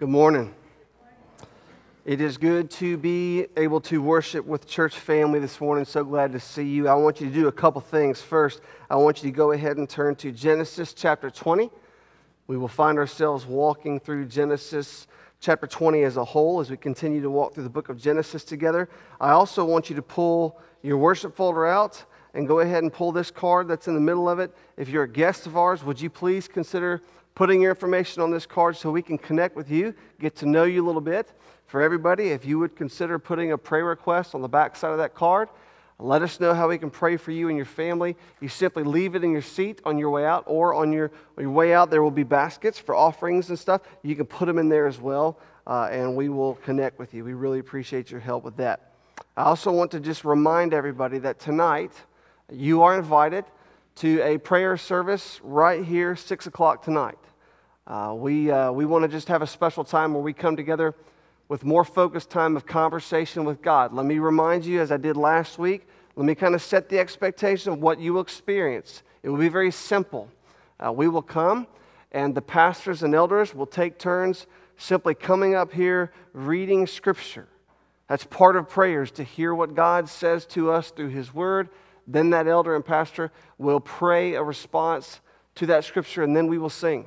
Good morning. It is good to be able to worship with church family this morning. So glad to see you. I want you to do a couple things. First, I want you to go ahead and turn to Genesis chapter 20. We will find ourselves walking through Genesis chapter 20 as a whole as we continue to walk through the book of Genesis together. I also want you to pull your worship folder out and go ahead and pull this card that's in the middle of it. If you're a guest of ours, would you please consider putting your information on this card so we can connect with you, get to know you a little bit? For everybody, if you would consider putting a prayer request on the back side of that card, let us know how we can pray for you and your family. You simply leave it in your seat on your way out, or on your, on your way out, there will be baskets for offerings and stuff. You can put them in there as well, uh, and we will connect with you. We really appreciate your help with that. I also want to just remind everybody that tonight you are invited to a prayer service right here, 6 o'clock tonight. Uh, we uh, we want to just have a special time where we come together with more focused time of conversation with God. Let me remind you, as I did last week, let me kind of set the expectation of what you will experience. It will be very simple. Uh, we will come, and the pastors and elders will take turns simply coming up here reading Scripture. That's part of prayers to hear what God says to us through His Word. Then that elder and pastor will pray a response to that Scripture, and then we will sing.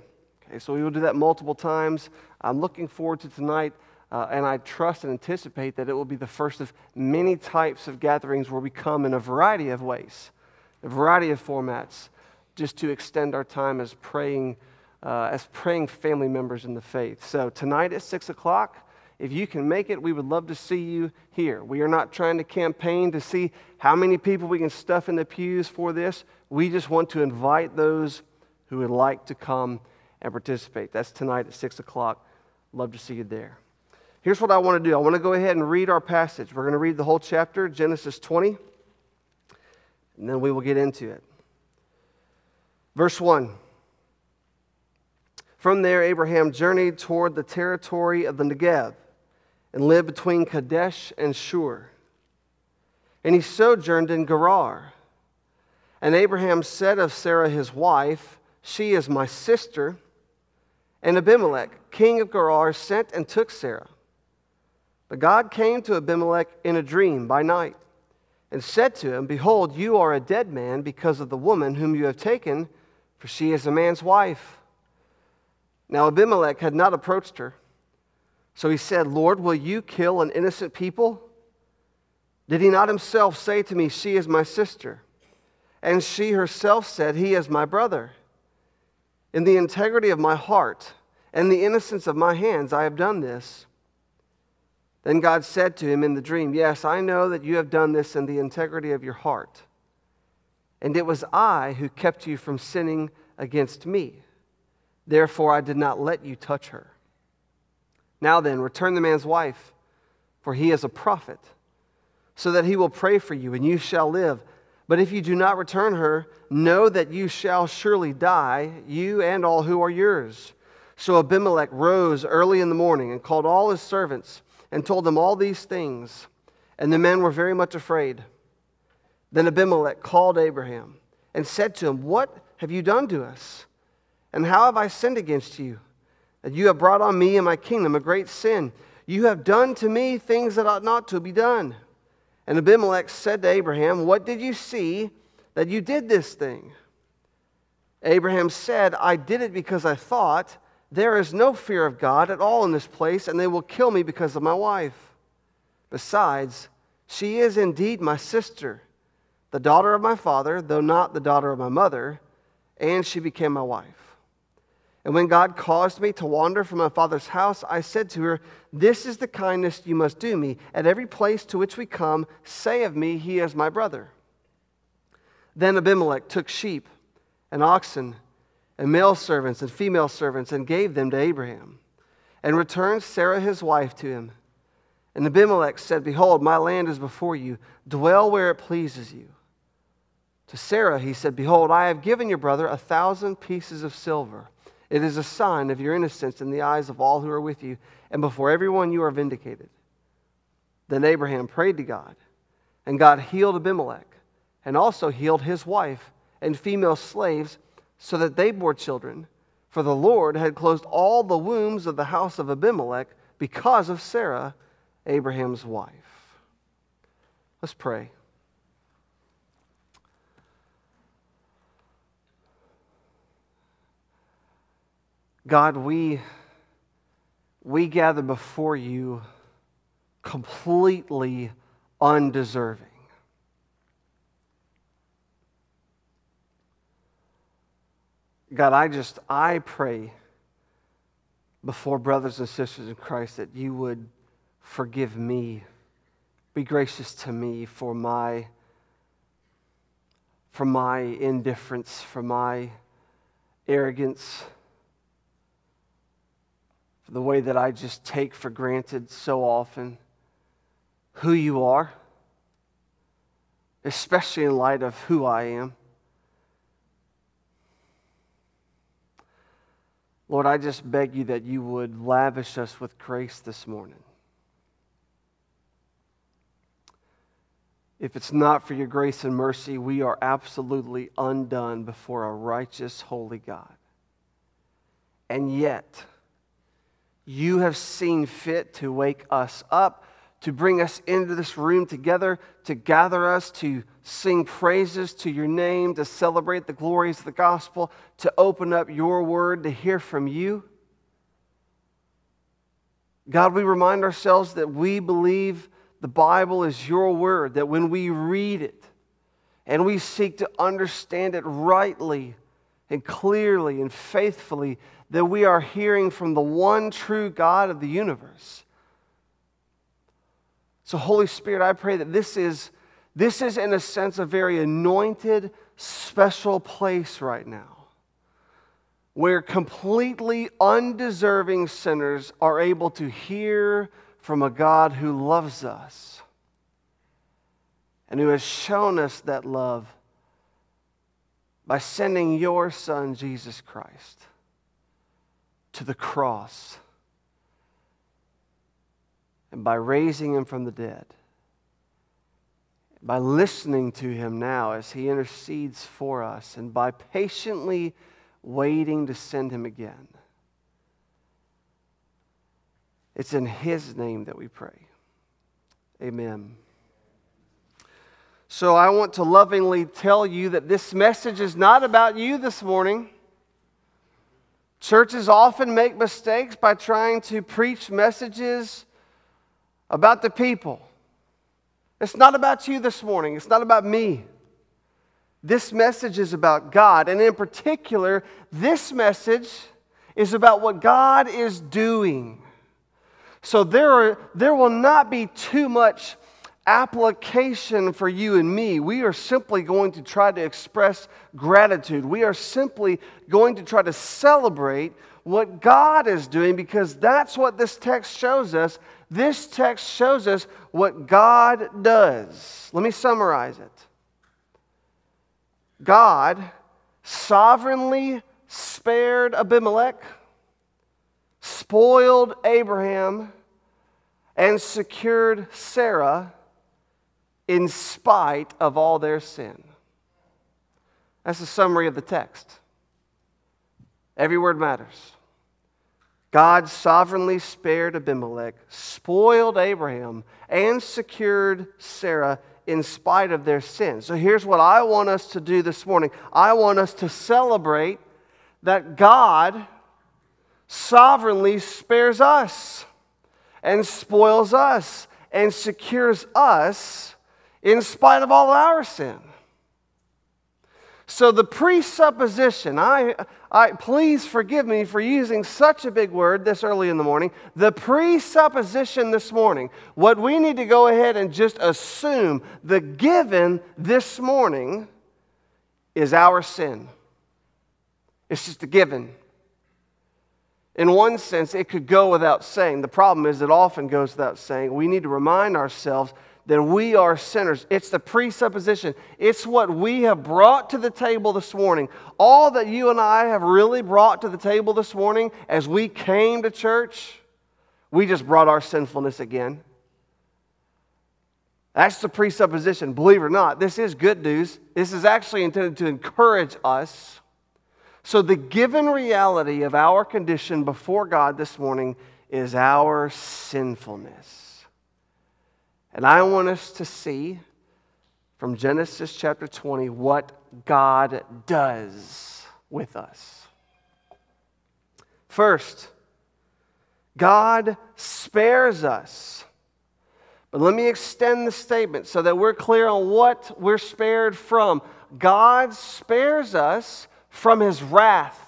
So we will do that multiple times. I'm looking forward to tonight. Uh, and I trust and anticipate that it will be the first of many types of gatherings where we come in a variety of ways, a variety of formats, just to extend our time as praying, uh, as praying family members in the faith. So tonight at six o'clock, if you can make it, we would love to see you here. We are not trying to campaign to see how many people we can stuff in the pews for this. We just want to invite those who would like to come and participate. That's tonight at six o'clock. Love to see you there. Here's what I want to do I want to go ahead and read our passage. We're going to read the whole chapter, Genesis 20, and then we will get into it. Verse 1. From there, Abraham journeyed toward the territory of the Negev and lived between Kadesh and Shur. And he sojourned in Gerar. And Abraham said of Sarah his wife, She is my sister. And Abimelech, king of Gerar, sent and took Sarah. But God came to Abimelech in a dream by night and said to him, Behold, you are a dead man because of the woman whom you have taken, for she is a man's wife. Now Abimelech had not approached her. So he said, Lord, will you kill an innocent people? Did he not himself say to me, She is my sister? And she herself said, He is my brother. In the integrity of my heart and the innocence of my hands, I have done this. Then God said to him in the dream, Yes, I know that you have done this in the integrity of your heart. And it was I who kept you from sinning against me. Therefore, I did not let you touch her. Now then, return the man's wife, for he is a prophet, so that he will pray for you, and you shall live. But if you do not return her, know that you shall surely die, you and all who are yours. So Abimelech rose early in the morning and called all his servants and told them all these things. And the men were very much afraid. Then Abimelech called Abraham and said to him, What have you done to us? And how have I sinned against you? That you have brought on me and my kingdom a great sin. You have done to me things that ought not to be done. And Abimelech said to Abraham, What did you see that you did this thing? Abraham said, I did it because I thought, there is no fear of God at all in this place, and they will kill me because of my wife. Besides, she is indeed my sister, the daughter of my father, though not the daughter of my mother, and she became my wife. And when God caused me to wander from my father's house, I said to her, This is the kindness you must do me. At every place to which we come, say of me, He is my brother. Then Abimelech took sheep and oxen and male servants and female servants and gave them to Abraham, and returned Sarah his wife to him. And Abimelech said, Behold, my land is before you. Dwell where it pleases you. To Sarah he said, Behold, I have given your brother a thousand pieces of silver. It is a sign of your innocence in the eyes of all who are with you, and before everyone you are vindicated. Then Abraham prayed to God, and God healed Abimelech, and also healed his wife and female slaves so that they bore children. For the Lord had closed all the wombs of the house of Abimelech because of Sarah, Abraham's wife. Let's pray. God, we, we gather before you completely undeserving. God, I just, I pray before brothers and sisters in Christ that you would forgive me, be gracious to me for my, for my indifference, for my arrogance, the way that I just take for granted so often who you are, especially in light of who I am. Lord, I just beg you that you would lavish us with grace this morning. If it's not for your grace and mercy, we are absolutely undone before a righteous, holy God. And yet, you have seen fit to wake us up to bring us into this room together, to gather us, to sing praises to your name, to celebrate the glories of the gospel, to open up your word, to hear from you. God, we remind ourselves that we believe the Bible is your word, that when we read it and we seek to understand it rightly and clearly and faithfully, that we are hearing from the one true God of the universe. So, Holy Spirit, I pray that this is, this is, in a sense, a very anointed, special place right now where completely undeserving sinners are able to hear from a God who loves us and who has shown us that love by sending your Son, Jesus Christ, to the cross and by raising him from the dead, by listening to him now as he intercedes for us, and by patiently waiting to send him again. It's in his name that we pray. Amen. So I want to lovingly tell you that this message is not about you this morning. Churches often make mistakes by trying to preach messages about the people. It's not about you this morning, it's not about me. This message is about God. And in particular, this message is about what God is doing. So there, are, there will not be too much application for you and me. We are simply going to try to express gratitude. We are simply going to try to celebrate what God is doing because that's what this text shows us this text shows us what God does. Let me summarize it. God sovereignly spared Abimelech, spoiled Abraham, and secured Sarah in spite of all their sin. That's a summary of the text. Every word matters. God sovereignly spared Abimelech, spoiled Abraham, and secured Sarah in spite of their sin. So here's what I want us to do this morning I want us to celebrate that God sovereignly spares us and spoils us and secures us in spite of all our sin. So the presupposition, I, I, please forgive me for using such a big word this early in the morning. The presupposition this morning, what we need to go ahead and just assume, the given this morning is our sin. It's just a given. In one sense, it could go without saying. The problem is, it often goes without saying. We need to remind ourselves that we are sinners. It's the presupposition, it's what we have brought to the table this morning. All that you and I have really brought to the table this morning as we came to church, we just brought our sinfulness again. That's the presupposition. Believe it or not, this is good news. This is actually intended to encourage us So, the given reality of our condition before God this morning is our sinfulness. And I want us to see from Genesis chapter 20 what God does with us. First, God spares us. But let me extend the statement so that we're clear on what we're spared from. God spares us from his wrath.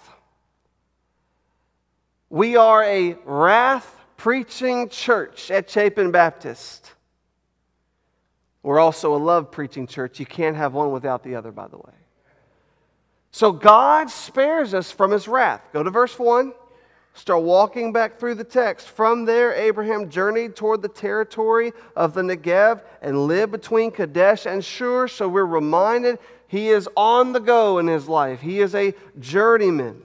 We are a wrath preaching church at Chapin Baptist. We're also a love preaching church. You can't have one without the other, by the way. So God spares us from his wrath. Go to verse 1. Start walking back through the text. From there, Abraham journeyed toward the territory of the Negev and lived between Kadesh and Shur. So we're reminded he is on the go in his life. He is a journeyman.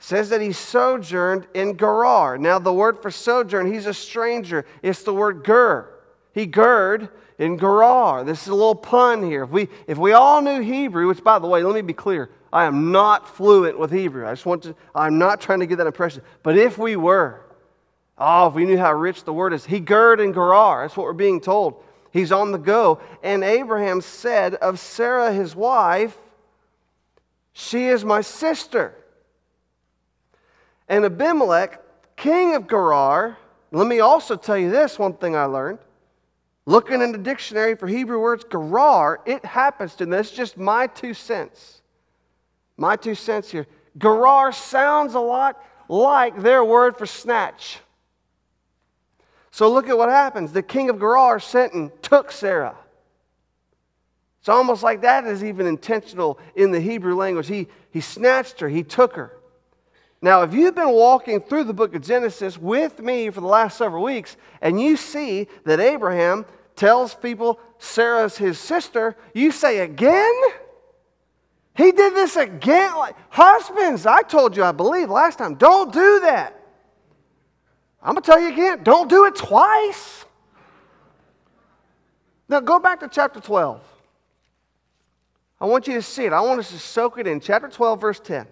Says that he sojourned in Gerar. Now, the word for sojourn, he's a stranger. It's the word gur. He gird in Gerar. This is a little pun here. If we, if we all knew Hebrew, which, by the way, let me be clear, I am not fluent with Hebrew. I just want to, I'm not trying to get that impression. But if we were, oh, if we knew how rich the word is, he gird in Gerar. That's what we're being told. He's on the go. And Abraham said of Sarah, his wife, She is my sister. And Abimelech, king of Gerar, let me also tell you this one thing I learned. Looking in the dictionary for Hebrew words, Gerar, it happens to, this just my two cents my two cents here. Gerar sounds a lot like their word for snatch. So look at what happens. The king of Gerar sent and took Sarah. It's almost like that is even intentional in the Hebrew language. He, he snatched her, he took her. Now, if you've been walking through the book of Genesis with me for the last several weeks, and you see that Abraham tells people Sarah's his sister, you say, Again? He did this again. Like, husbands, I told you, I believe, last time, don't do that. I'm going to tell you again, don't do it twice. Now, go back to chapter 12. I want you to see it. I want us to soak it in. Chapter 12, verse 10.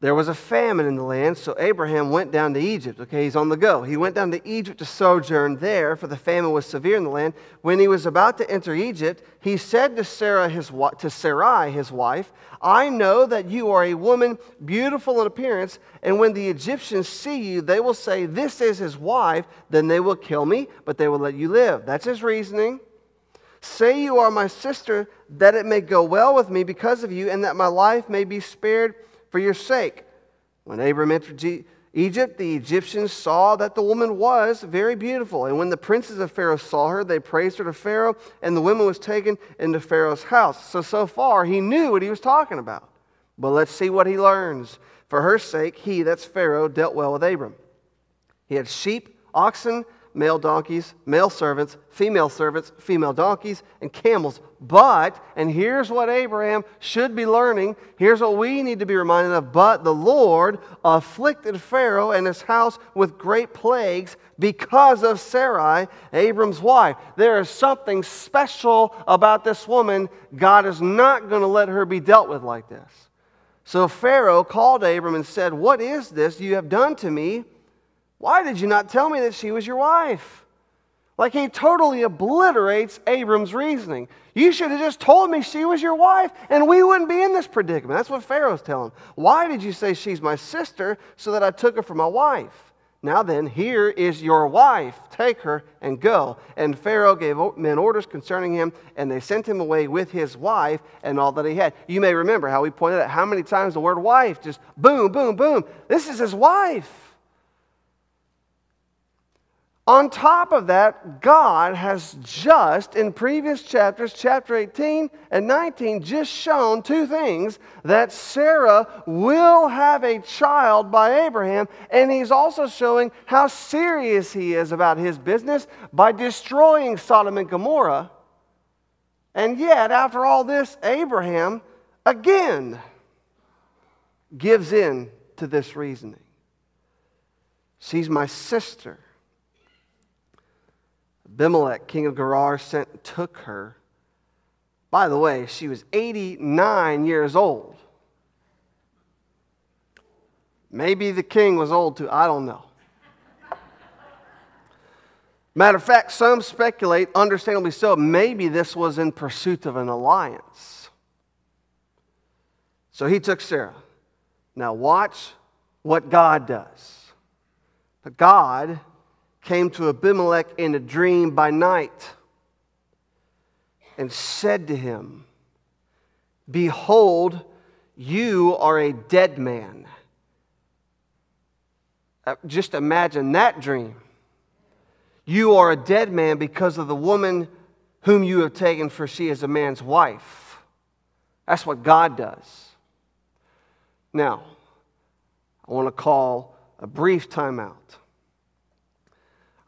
There was a famine in the land, so Abraham went down to Egypt. Okay, he's on the go. He went down to Egypt to sojourn there, for the famine was severe in the land. When he was about to enter Egypt, he said to Sarah, his to Sarai, his wife, "I know that you are a woman beautiful in appearance, and when the Egyptians see you, they will say, This is his wife. Then they will kill me, but they will let you live." That's his reasoning. Say you are my sister, that it may go well with me because of you, and that my life may be spared for your sake. When Abram entered Egypt, the Egyptians saw that the woman was very beautiful. And when the princes of Pharaoh saw her, they praised her to Pharaoh, and the woman was taken into Pharaoh's house. So, so far, he knew what he was talking about. But let's see what he learns. For her sake, he, that's Pharaoh, dealt well with Abram. He had sheep, oxen, male donkeys, male servants, female servants, female donkeys, and camels. But, and here's what Abraham should be learning, here's what we need to be reminded of. But the Lord afflicted Pharaoh and his house with great plagues because of Sarai, Abram's wife. There is something special about this woman. God is not going to let her be dealt with like this. So Pharaoh called Abram and said, What is this you have done to me? Why did you not tell me that she was your wife? Like he totally obliterates Abram's reasoning. You should have just told me she was your wife and we wouldn't be in this predicament. That's what Pharaoh's telling. Why did you say she's my sister so that I took her for my wife? Now then, here is your wife. Take her and go. And Pharaoh gave men orders concerning him, and they sent him away with his wife and all that he had. You may remember how we pointed out how many times the word wife just boom, boom, boom. This is his wife. On top of that, God has just, in previous chapters, chapter 18 and 19, just shown two things that Sarah will have a child by Abraham, and he's also showing how serious he is about his business by destroying Sodom and Gomorrah. And yet, after all this, Abraham again gives in to this reasoning. She's my sister. Abimelech, king of Gerar, sent and took her. By the way, she was 89 years old. Maybe the king was old too, I don't know. Matter of fact, some speculate, understandably so, maybe this was in pursuit of an alliance. So he took Sarah. Now, watch what God does. But God came to Abimelech in a dream by night and said to him, Behold, you are a dead man. Uh, just imagine that dream. You are a dead man because of the woman whom you have taken, for she is a man's wife. That's what God does. Now, I want to call a brief timeout.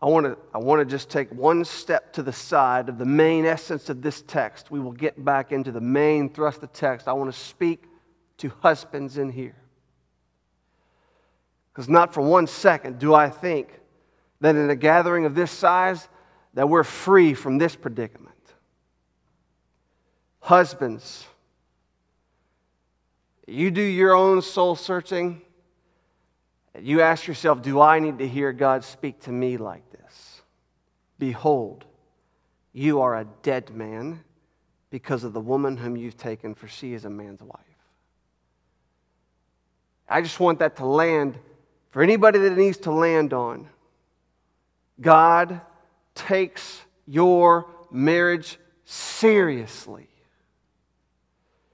I want to, I want to just take one step to the side of the main essence of this text. We will get back into the main thrust of the text. I want to speak to husbands in here. Because not for one second do I think that in a gathering of this size that we're free from this predicament. Husbands, you do your own soul searching. You ask yourself, do I need to hear God speak to me like this? Behold, you are a dead man because of the woman whom you've taken, for she is a man's wife. I just want that to land for anybody that needs to land on. God takes your marriage seriously.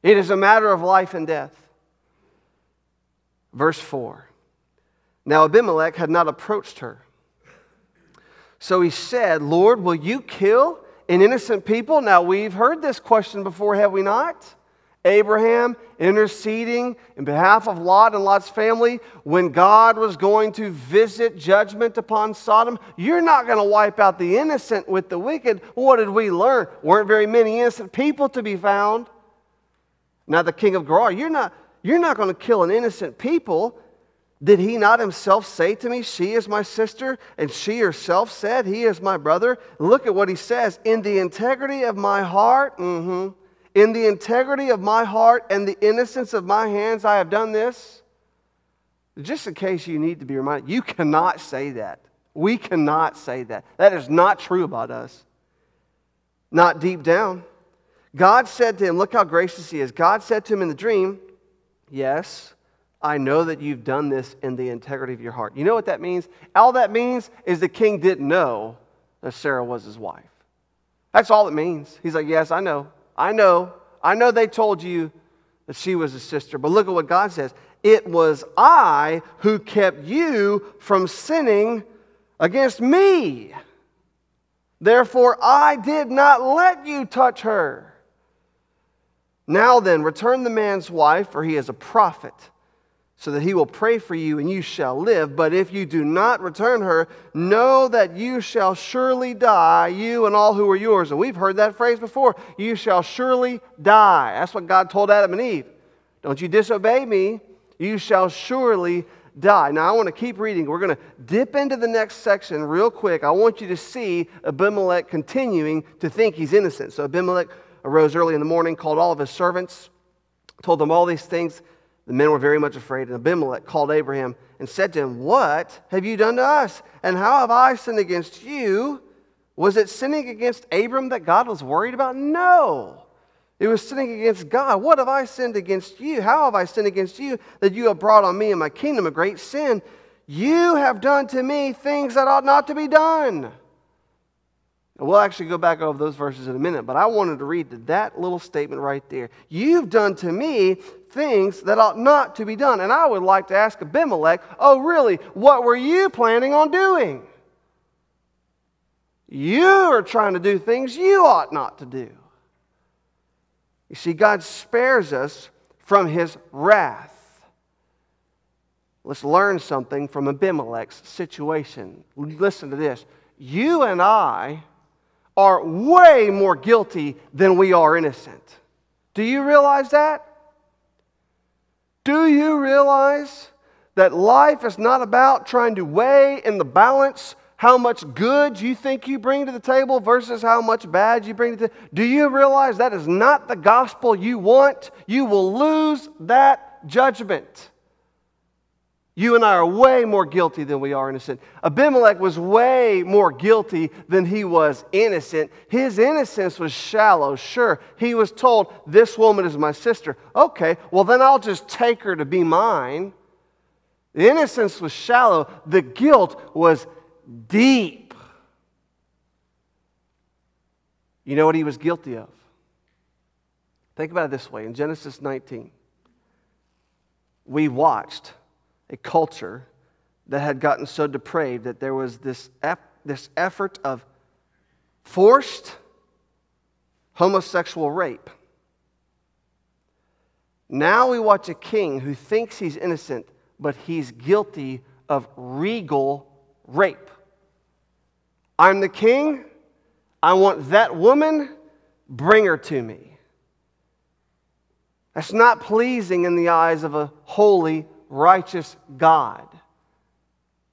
It is a matter of life and death. Verse 4 Now Abimelech had not approached her. So he said, Lord, will you kill an innocent people? Now we've heard this question before, have we not? Abraham interceding in behalf of Lot and Lot's family when God was going to visit judgment upon Sodom. You're not going to wipe out the innocent with the wicked. What did we learn? Weren't very many innocent people to be found. Now, the king of Gerar, you're not, you're not going to kill an innocent people. Did he not himself say to me, She is my sister? And she herself said, He is my brother? Look at what he says. In the integrity of my heart, mm-hmm in the integrity of my heart and the innocence of my hands, I have done this. Just in case you need to be reminded, you cannot say that. We cannot say that. That is not true about us. Not deep down. God said to him, Look how gracious he is. God said to him in the dream, Yes, I know that you've done this in the integrity of your heart. You know what that means? All that means is the king didn't know that Sarah was his wife. That's all it means. He's like, Yes, I know. I know, I know they told you that she was his sister, but look at what God says. It was I who kept you from sinning against me. Therefore, I did not let you touch her. Now then, return the man's wife, for he is a prophet so that he will pray for you and you shall live. But if you do not return her, know that you shall surely die, you and all who are yours. And we've heard that phrase before you shall surely die. That's what God told Adam and Eve. Don't you disobey me, you shall surely die. Now, I want to keep reading. We're going to dip into the next section real quick. I want you to see Abimelech continuing to think he's innocent. So, Abimelech arose early in the morning, called all of his servants, told them all these things. The men were very much afraid, and Abimelech called Abraham and said to him, What have you done to us? And how have I sinned against you? Was it sinning against Abram that God was worried about? No. It was sinning against God. What have I sinned against you? How have I sinned against you that you have brought on me and my kingdom a great sin? You have done to me things that ought not to be done. We'll actually go back over those verses in a minute, but I wanted to read that little statement right there. You've done to me things that ought not to be done. And I would like to ask Abimelech, oh, really, what were you planning on doing? You are trying to do things you ought not to do. You see, God spares us from his wrath. Let's learn something from Abimelech's situation. Listen to this. You and I are way more guilty than we are innocent. Do you realize that? Do you realize that life is not about trying to weigh in the balance how much good you think you bring to the table versus how much bad you bring to the? Do you realize that is not the gospel you want? You will lose that judgment. You and I are way more guilty than we are innocent. Abimelech was way more guilty than he was innocent. His innocence was shallow, sure. He was told, This woman is my sister. Okay, well, then I'll just take her to be mine. The innocence was shallow, the guilt was deep. You know what he was guilty of? Think about it this way in Genesis 19, we watched a culture that had gotten so depraved that there was this, this effort of forced homosexual rape. Now we watch a king who thinks he's innocent, but he's guilty of regal rape. I'm the king. I want that woman. Bring her to me. That's not pleasing in the eyes of a holy righteous God.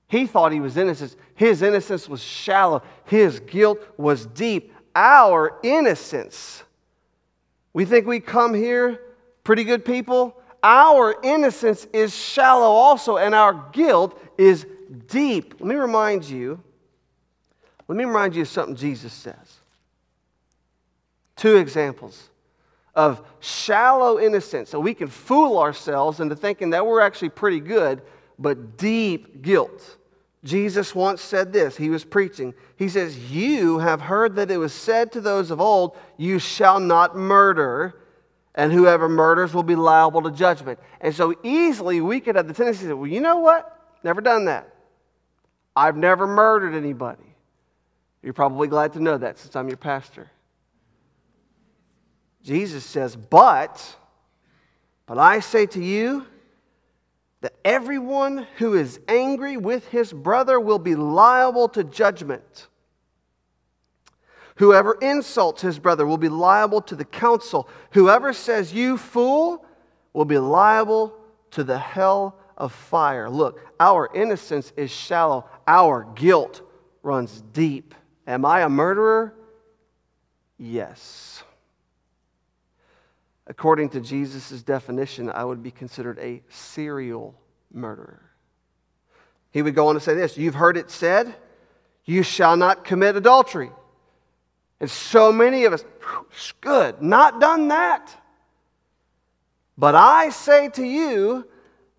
He thought he was innocent. His innocence was shallow, his guilt was deep. Our innocence, we think we come here pretty good people. Our innocence is shallow also, and our guilt is deep. Let me remind you, let me remind you of something Jesus says. Two examples of shallow innocence. So we can fool ourselves into thinking that we're actually pretty good, but deep guilt. Jesus once said this. He was preaching. He says, You have heard that it was said to those of old, You shall not murder, and whoever murders will be liable to judgment. And so easily we could have the tendency to say, Well, you know what? Never done that. I've never murdered anybody. You're probably glad to know that since I'm your pastor. Jesus says, But, but I say to you that everyone who is angry with his brother will be liable to judgment. Whoever insults his brother will be liable to the council. Whoever says, You fool, will be liable to the hell of fire. Look, our innocence is shallow, our guilt runs deep. Am I a murderer? Yes. According to Jesus' definition, I would be considered a serial murderer. He would go on to say this You've heard it said, You shall not commit adultery. And so many of us, good, not done that. But I say to you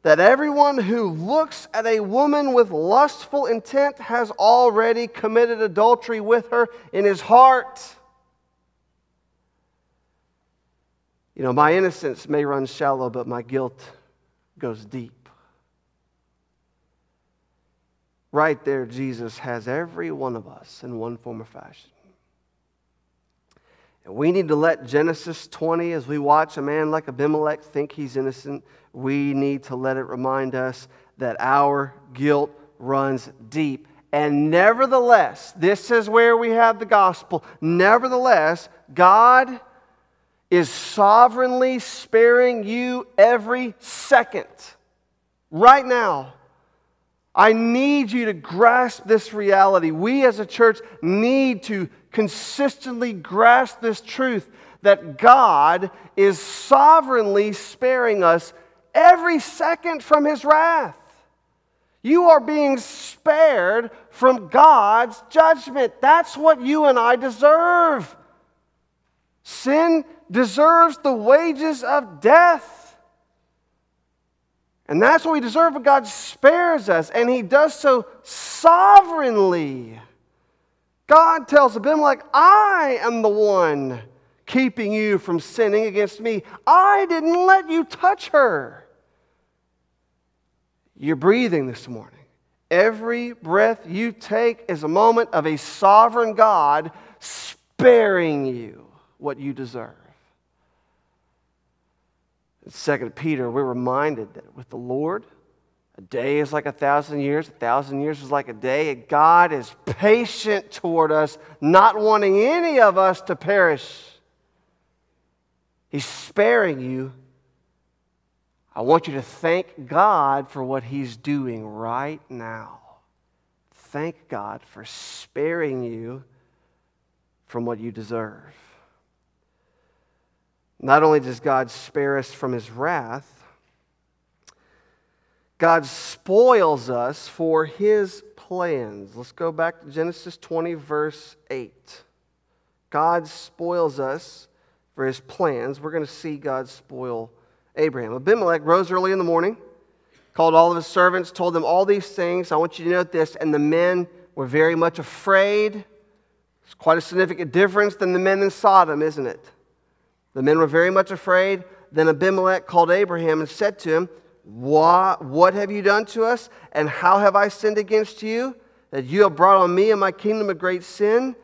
that everyone who looks at a woman with lustful intent has already committed adultery with her in his heart. You know, my innocence may run shallow, but my guilt goes deep. Right there, Jesus has every one of us in one form or fashion. And we need to let Genesis 20, as we watch a man like Abimelech think he's innocent, we need to let it remind us that our guilt runs deep. And nevertheless, this is where we have the gospel. Nevertheless, God is sovereignly sparing you every second. Right now. I need you to grasp this reality. We as a church need to consistently grasp this truth that God is sovereignly sparing us every second from his wrath. You are being spared from God's judgment. That's what you and I deserve. Sin deserves the wages of death. And that's what we deserve, but God spares us, and He does so sovereignly. God tells Abimelech, I am the one keeping you from sinning against me. I didn't let you touch her. You're breathing this morning. Every breath you take is a moment of a sovereign God sparing you what you deserve. 2 Peter, we're reminded that with the Lord, a day is like a thousand years, a thousand years is like a day. And God is patient toward us, not wanting any of us to perish. He's sparing you. I want you to thank God for what He's doing right now. thank God for sparing you from what you deserve. Not only does God spare us from his wrath, God spoils us for his plans. Let's go back to Genesis 20, verse 8. God spoils us for his plans. We're going to see God spoil Abraham. Abimelech rose early in the morning, called all of his servants, told them all these things. I want you to note this. And the men were very much afraid. It's quite a significant difference than the men in Sodom, isn't it? The men were very much afraid. Then Abimelech called Abraham and said to him, what, have you done to us? And how have I sinned against you? That you have brought on me and my kingdom a great sin?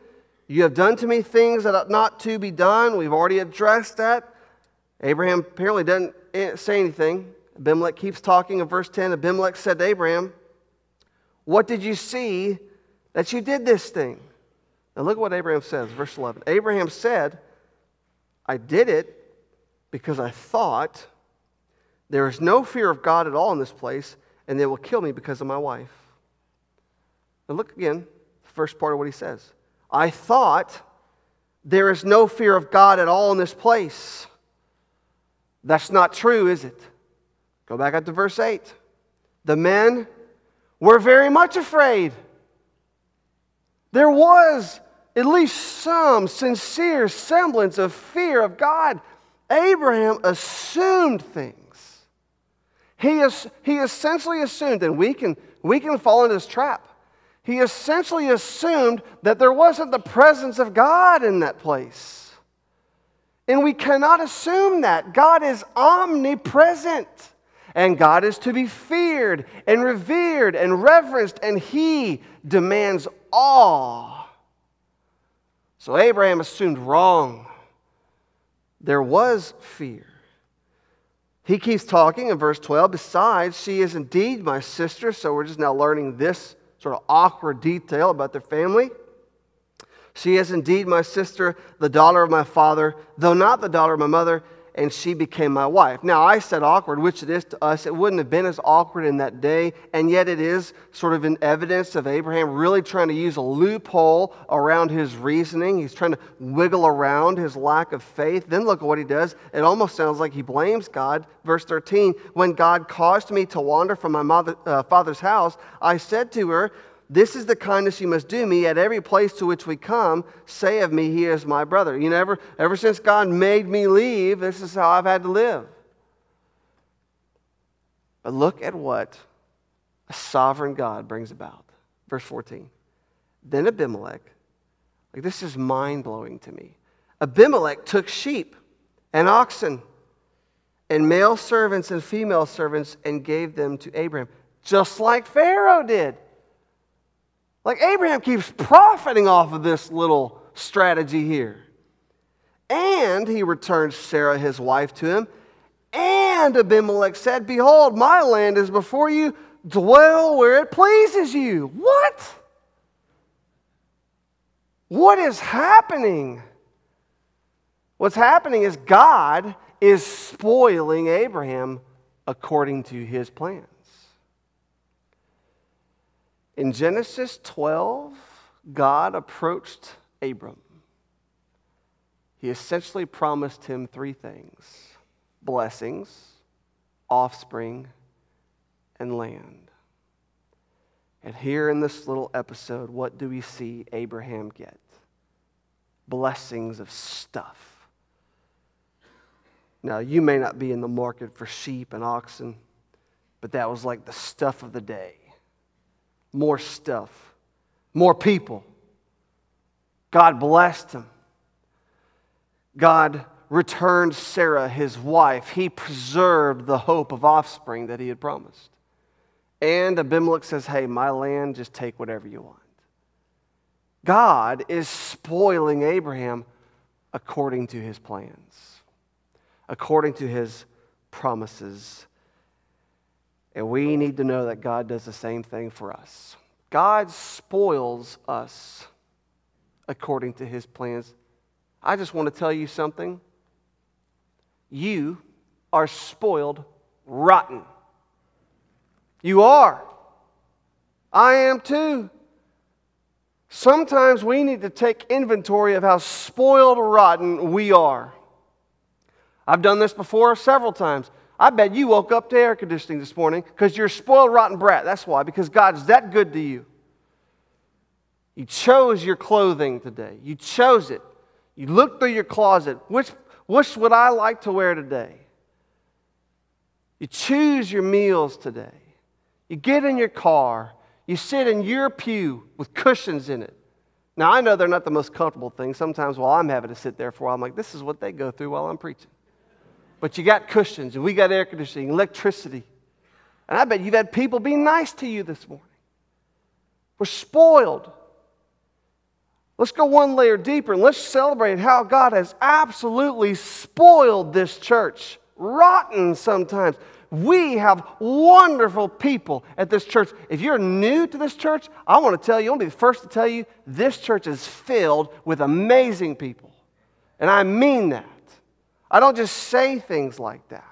You have done to me things that ought not to be done. We've already addressed that. Abraham apparently doesn't eh, say anything. Abimelech keeps talking. In verse 10, Abimelech said to Abraham, What did you see that you did this thing? Now look at what Abraham says, verse 11. Abraham said, I did it because I thought there is no fear of God at all in this place, and they will kill me because of my wife. Now, look again, the first part of what he says. I thought there is no fear of God at all in this place. That's not true, is it? Go back up to verse 8. The men were very much afraid. There was at least some sincere semblance of fear of God. Abraham assumed things. He, is, he essentially assumed, and we can, we can fall into this trap. He essentially assumed that there wasn't the presence of God in that place. And we cannot assume that. God is omnipresent. And God is to be feared and revered and reverenced, and He demands awe. So Abraham assumed wrong. There was fear. He keeps talking in verse 12. Besides, she is indeed my sister. So we're just now learning this sort of awkward detail about their family. She is indeed my sister, the daughter of my father, though not the daughter of my mother and she became my wife. Now, I said awkward, which it is to us. It wouldn't have been as awkward in that day, and yet it is sort of an evidence of Abraham really trying to use a loophole around his reasoning. He's trying to wiggle around his lack of faith. Then look at what he does. It almost sounds like he blames God. Verse 13 When God caused me to wander from my mother, uh, father's house, I said to her, this is the kindness you must do me at every place to which we come. Say of me, He is my brother. You know, ever, ever since God made me leave, this is how I've had to live. But look at what a sovereign God brings about. Verse 14. Then Abimelech, like this is mind blowing to me. Abimelech took sheep and oxen and male servants and female servants and gave them to Abraham, just like Pharaoh did. Like Abraham keeps profiting off of this little strategy here. And he returns Sarah, his wife, to him. And Abimelech said, Behold, my land is before you. Dwell where it pleases you. What? What is happening? What's happening is God is spoiling Abraham according to his plan. In Genesis 12, God approached Abram. He essentially promised him three things blessings, offspring, and land. And here in this little episode, what do we see Abraham get? Blessings of stuff. Now, you may not be in the market for sheep and oxen, but that was like the stuff of the day more stuff, more people. God blessed him. God returned Sarah, his wife. He preserved the hope of offspring that he had promised. And Abimelech says, Hey, my land, just take whatever you want. God is spoiling Abraham according to his plans, according to his promises and we need to know that God does the same thing for us. God spoils us according to his plans. I just want to tell you something. You are spoiled rotten. You are. I am too. Sometimes we need to take inventory of how spoiled rotten we are. I've done this before several times. I bet you woke up to air conditioning this morning because you're a spoiled rotten brat. That's why, because God's that good to you. You chose your clothing today. You chose it. You looked through your closet. Which, which would I like to wear today? You choose your meals today. You get in your car. You sit in your pew with cushions in it. Now, I know they're not the most comfortable thing. Sometimes while I'm having to sit there for a while, I'm like, this is what they go through while I'm preaching. But you got cushions, and we got air conditioning, electricity. And I bet you've had people be nice to you this morning. We're spoiled. Let's go one layer deeper and let's celebrate how God has absolutely spoiled this church. Rotten sometimes. We have wonderful people at this church. If you're new to this church, I want to tell you, I want to be the first to tell you, this church is filled with amazing people. And I mean that. I don't just say things like that.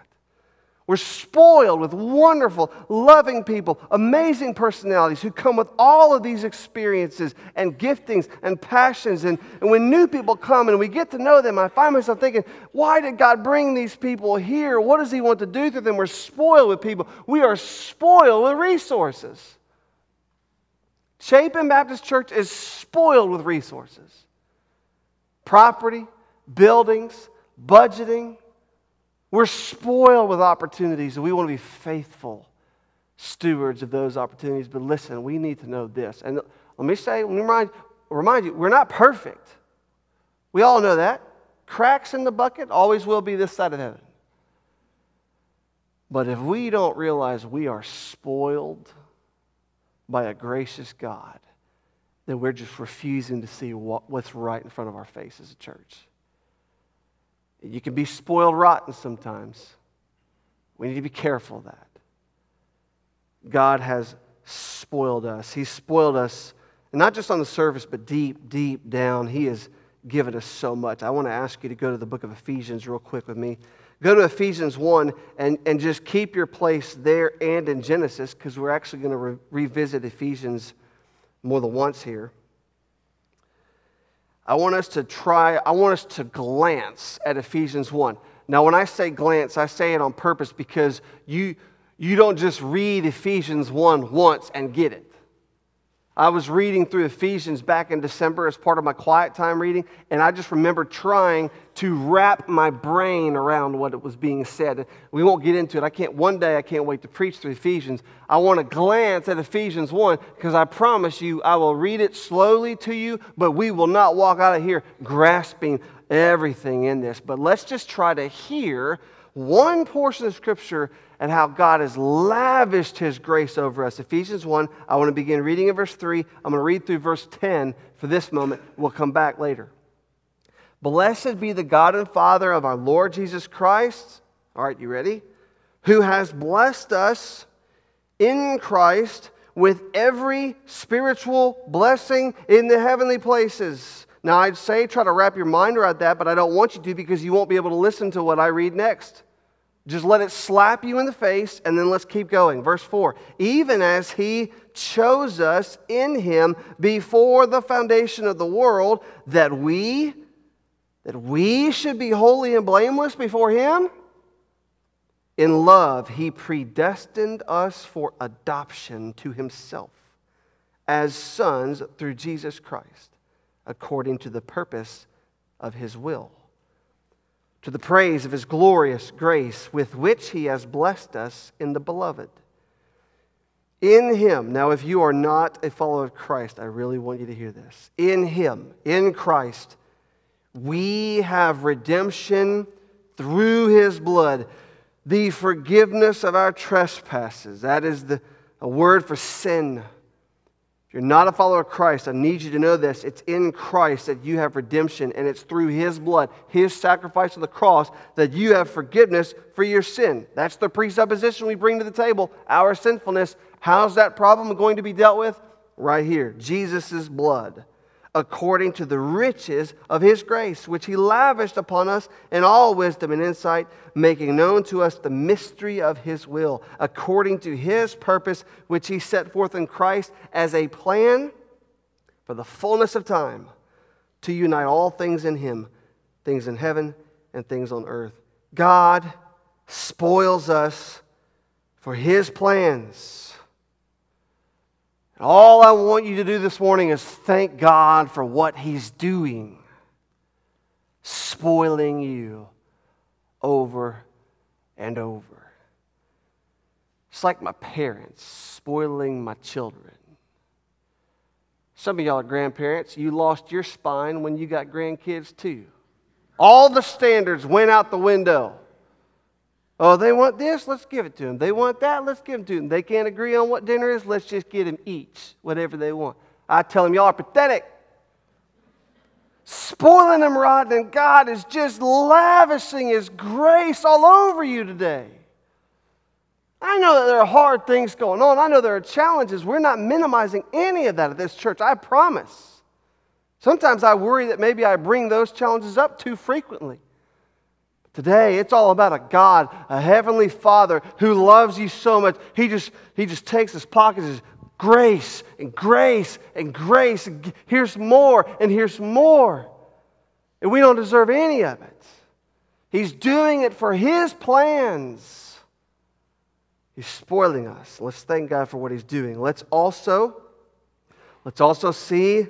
We're spoiled with wonderful, loving people, amazing personalities who come with all of these experiences and giftings and passions. And, and when new people come and we get to know them, I find myself thinking, why did God bring these people here? What does He want to do through them? We're spoiled with people. We are spoiled with resources. Chapin Baptist Church is spoiled with resources property, buildings, budgeting we're spoiled with opportunities, and we want to be faithful stewards of those opportunities. But listen, we need to know this. And let me say, let me remind, remind you, we're not perfect. We all know that. Cracks in the bucket always will be this side of heaven. But if we don't realize we are spoiled by a gracious God, then we're just refusing to see what, what's right in front of our face as a church. You can be spoiled rotten sometimes. We need to be careful of that. God has spoiled us. He's spoiled us, and not just on the surface, but deep, deep down. He has given us so much. I want to ask you to go to the book of Ephesians real quick with me. Go to Ephesians 1 and, and just keep your place there and in Genesis because we're actually going to re- revisit Ephesians more than once here. I want us to try, I want us to glance at Ephesians 1. Now, when I say glance, I say it on purpose because you, you don't just read Ephesians 1 once and get it. I was reading through Ephesians back in December as part of my quiet time reading, and I just remember trying to wrap my brain around what it was being said. We won't get into it. I can't, one day, I can't wait to preach through Ephesians. I want to glance at Ephesians 1 because I promise you, I will read it slowly to you, but we will not walk out of here grasping everything in this. But let's just try to hear one portion of Scripture and how God has lavished His grace over us. Ephesians 1, I want to begin reading in verse 3. I'm going to read through verse 10 for this moment. We'll come back later. Blessed be the God and Father of our Lord Jesus Christ. All right, you ready? Who has blessed us in Christ with every spiritual blessing in the heavenly places. Now, I'd say try to wrap your mind around that, but I don't want you to because you won't be able to listen to what I read next. Just let it slap you in the face, and then let's keep going. Verse 4 Even as he chose us in him before the foundation of the world, that we, that we should be holy and blameless before him. In love, he predestined us for adoption to himself as sons through Jesus Christ, according to the purpose of his will to the praise of his glorious grace with which he has blessed us in the beloved. In him, now if you are not a follower of Christ, I really want you to hear this. In him, in Christ, we have redemption through his blood, the forgiveness of our trespasses. That is the, a word for sin if you're not a follower of Christ, I need you to know this. It's in Christ that you have redemption, and it's through His blood, His sacrifice on the cross, that you have forgiveness for your sin. That's the presupposition we bring to the table our sinfulness. How's that problem going to be dealt with? Right here Jesus' blood according to the riches of his grace, which he lavished upon us in all wisdom and insight, making known to us the mystery of his will, according to his purpose, which he set forth in Christ as a plan for the fullness of time to unite all things in him, things in heaven and things on earth. God spoils us for his plans. All I want you to do this morning is thank God for what he's doing, spoiling you over and over. It's like my parents spoiling my children. Some of y'all are grandparents. You lost your spine when you got grandkids too. All the standards went out the window. Oh, they want this? Let's give it to them. They want that? Let's give it to them. They can't agree on what dinner is? Let's just get them each whatever they want. I tell them, y'all are pathetic. Spoiling them rotten, and God is just lavishing His grace all over you today. I know that there are hard things going on. I know there are challenges. We're not minimizing any of that at this church, I promise. Sometimes I worry that maybe I bring those challenges up too frequently. Today, it's all about a God, a heavenly Father who loves you so much. He just, he just takes his pockets and says, grace and grace and grace. And here's more and here's more. And we don't deserve any of it. He's doing it for his plans. He's spoiling us. Let's thank God for what he's doing. Let's also let's also see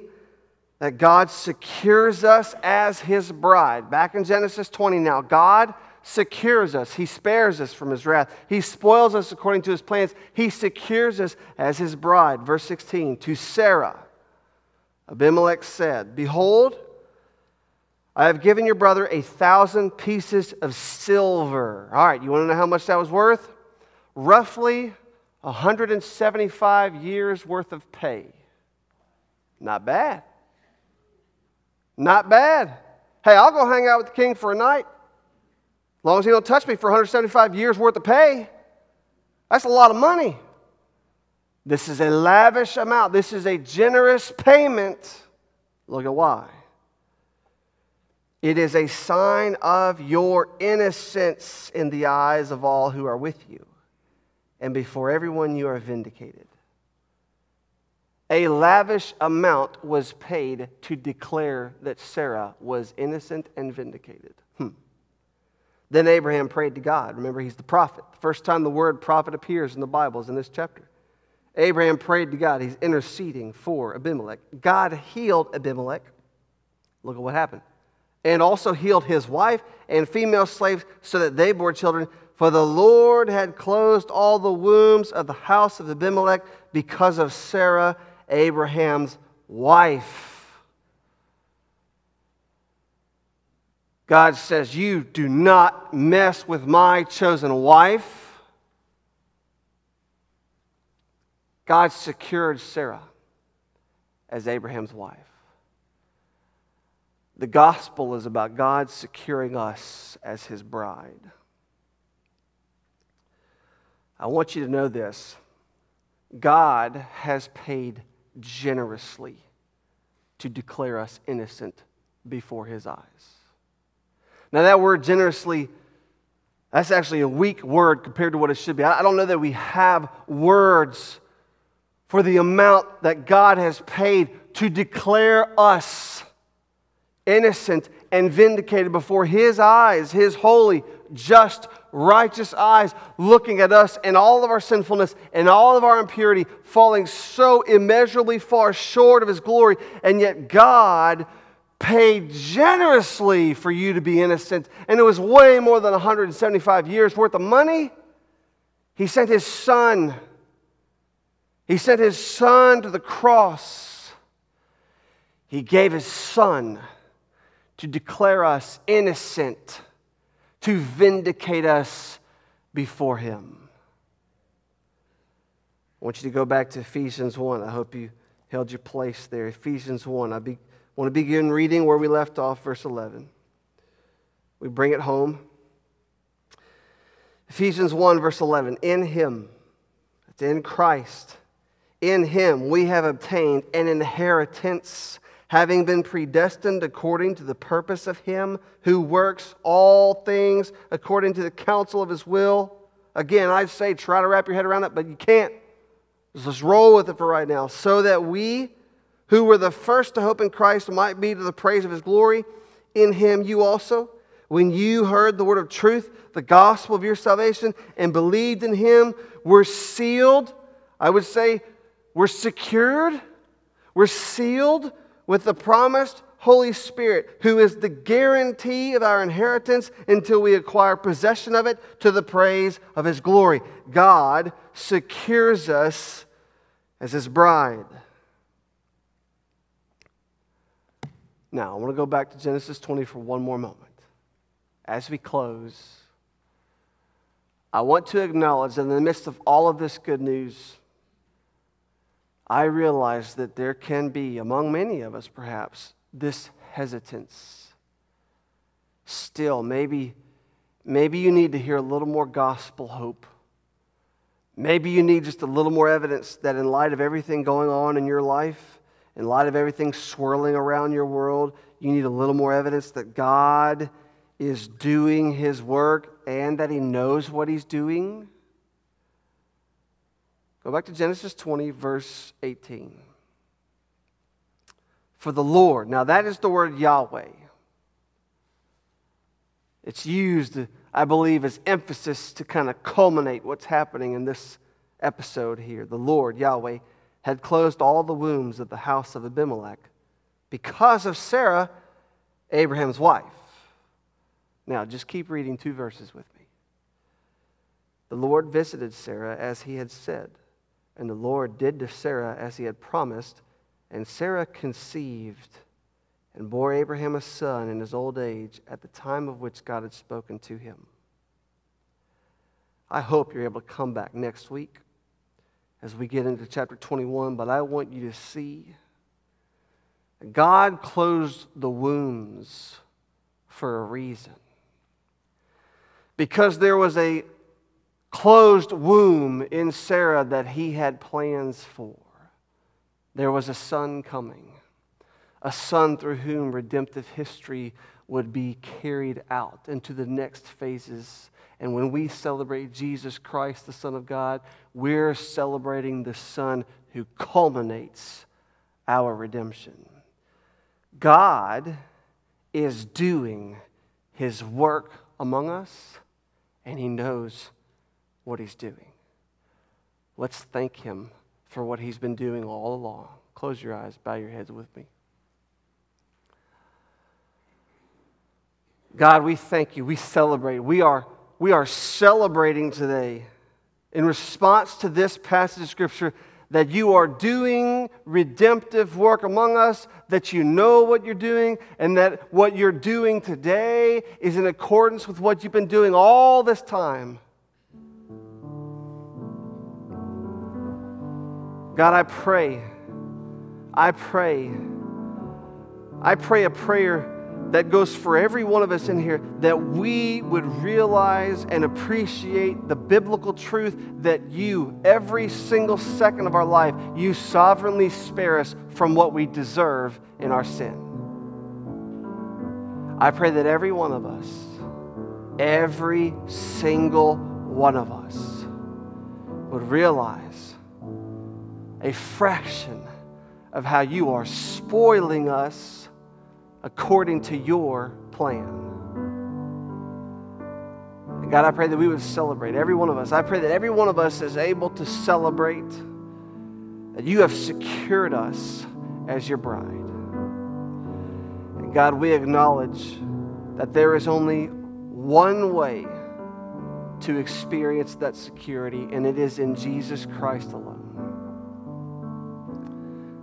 that God secures us as his bride. Back in Genesis 20 now, God secures us. He spares us from his wrath. He spoils us according to his plans. He secures us as his bride. Verse 16, to Sarah, Abimelech said, Behold, I have given your brother a thousand pieces of silver. All right, you want to know how much that was worth? roughly 175 years worth of pay. Not bad. Not bad. Hey, I'll go hang out with the king for a night. As long as he don't touch me for 175 years worth of pay. That's a lot of money. This is a lavish amount. This is a generous payment. Look at why. It is a sign of your innocence in the eyes of all who are with you and before everyone you are vindicated. A lavish amount was paid to declare that Sarah was innocent and vindicated. Hmm. Then Abraham prayed to God. Remember, he's the prophet. The first time the word prophet appears in the Bible is in this chapter. Abraham prayed to God. He's interceding for Abimelech. God healed Abimelech. Look at what happened. And also healed his wife and female slaves so that they bore children for the Lord had closed all the wombs of the house of Abimelech because of Sarah, Abraham's wife. God says, You do not mess with my chosen wife. God secured Sarah as Abraham's wife. The gospel is about God securing us as his bride. I want you to know this God has paid generously to declare us innocent before his eyes. Now, that word generously, that's actually a weak word compared to what it should be. I don't know that we have words for the amount that God has paid to declare us innocent and vindicated before his eyes, his holy, just, righteous eyes looking at us and all of our sinfulness and all of our impurity, falling so immeasurably far short of His glory. And yet, God paid generously for you to be innocent. And it was way more than 175 years worth of money. He sent His Son. He sent His Son to the cross. He gave His Son to declare us innocent to vindicate us before Him. I want you to go back to Ephesians 1. I hope you held your place there. Ephesians 1. I be, want to begin reading where we left off, verse 11. We bring it home. Ephesians 1, verse 11. In Him, it's in Christ, in Him we have obtained an inheritance having been predestined according to the purpose of him who works all things according to the counsel of his will. Again, I'd say try to wrap your head around that, but you can't. Just roll with it for right now. So that we who were the first to hope in Christ might be to the praise of his glory. In him you also, when you heard the word of truth, the gospel of your salvation, and believed in him, were sealed. I would say, we're secured, we're sealed with the promised Holy Spirit, who is the guarantee of our inheritance until we acquire possession of it to the praise of His glory. God secures us as His bride. Now, I want to go back to Genesis 20 for one more moment. As we close, I want to acknowledge that in the midst of all of this good news, I realize that there can be, among many of us perhaps, this hesitance. Still, maybe, maybe you need to hear a little more gospel hope. Maybe you need just a little more evidence that, in light of everything going on in your life, in light of everything swirling around your world, you need a little more evidence that God is doing His work and that He knows what He's doing. Go back to Genesis 20, verse 18 for the Lord. Now, that is the word Yahweh. It's used, I believe, as emphasis to kind of culminate what's happening in this episode here. The Lord, Yahweh, had closed all the wombs of the house of Abimelech because of Sarah, Abraham's wife. Now, just keep reading two verses with me. The Lord visited Sarah as he had said, and the Lord did to Sarah as he had promised and Sarah conceived and bore Abraham a son in his old age at the time of which God had spoken to him. I hope you're able to come back next week as we get into chapter 21, but I want you to see God closed the wombs for a reason. Because there was a closed womb in Sarah that he had plans for there was a son coming, a son through whom redemptive history would be carried out into the next phases. And when we celebrate Jesus Christ, the Son of God, we're celebrating the Son who culminates our redemption. God is doing his work among us, and he knows what he's doing. Let's thank him for what he's been doing all along. Close your eyes, bow your heads with me. God, we thank you. We celebrate. We are, we are celebrating today in response to this passage of Scripture that you are doing redemptive work among us, that you know what you're doing, and that what you're doing today is in accordance with what you've been doing all this time. God, I pray, I pray, I pray a prayer that goes for every one of us in here that we would realize and appreciate the biblical truth that you, every single second of our life, you sovereignly spare us from what we deserve in our sin. I pray that every one of us, every single one of us, would realize a fraction of how you are spoiling us according to your plan. And God, I pray that we would celebrate, every one of us. I pray that every one of us is able to celebrate that you have secured us as your bride. And God, we acknowledge that there is only one way to experience that security, and it is in Jesus Christ alone.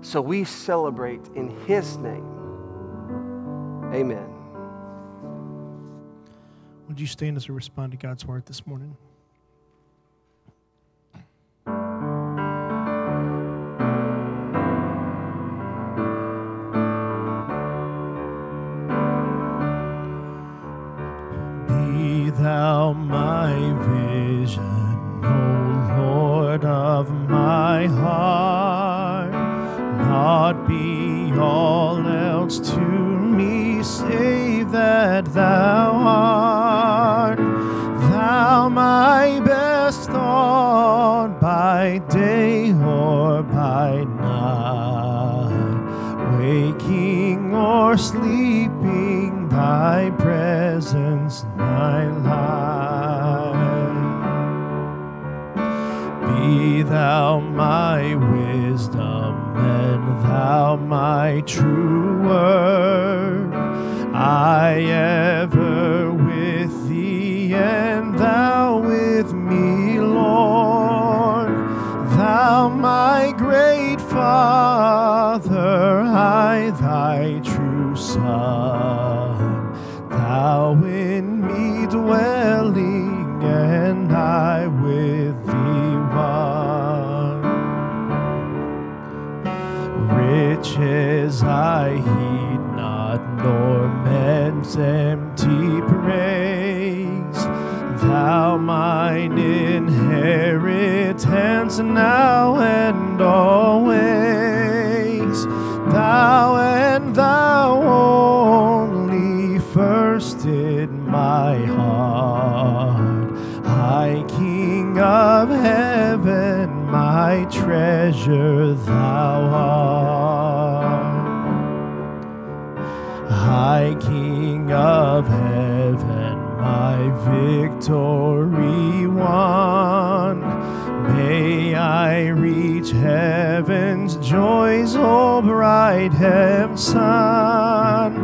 So we celebrate in His name. Amen. Would you stand as we respond to God's word this morning? Be thou my vision, O Lord of my heart not be all else to me save that thou art. Thou my best thought by day or by night. Waking or sleeping, thy presence, my light. Thou my wisdom, and thou my true word. I ever with thee, and thou with me, Lord. Thou my great Father, I thy true Son. Thou in me dwelling, and I Riches I heed not, nor men's empty praise. Thou mine inheritance now and always. Thou and thou only first in my heart. High King of heaven, my treasure thou art. High King of heaven, my victory won. May I reach heaven's joys, O bright hem sun.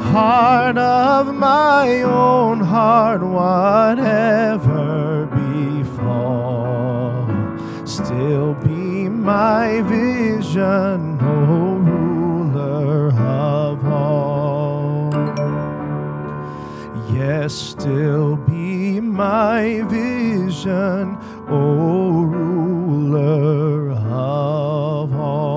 Heart of my own heart, whatever befall, still be my vision, O Still be my vision, O ruler of all.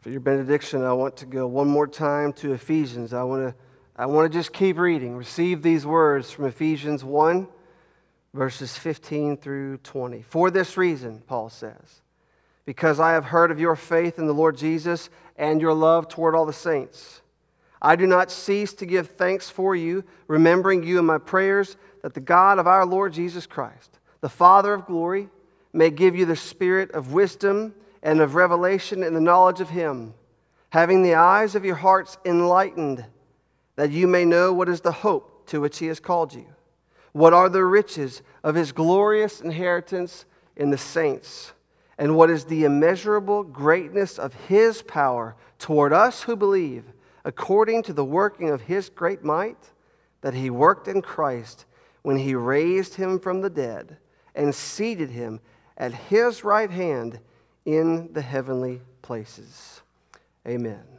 For your benediction, I want to go one more time to Ephesians. I want to, I want to just keep reading. Receive these words from Ephesians 1, verses 15 through 20. For this reason, Paul says, because I have heard of your faith in the Lord Jesus and your love toward all the saints. I do not cease to give thanks for you, remembering you in my prayers, that the God of our Lord Jesus Christ, the Father of glory, may give you the spirit of wisdom and of revelation in the knowledge of him, having the eyes of your hearts enlightened, that you may know what is the hope to which he has called you, what are the riches of his glorious inheritance in the saints, and what is the immeasurable greatness of his power toward us who believe, according to the working of his great might that he worked in Christ when he raised him from the dead and seated him at his right hand in the heavenly places. Amen.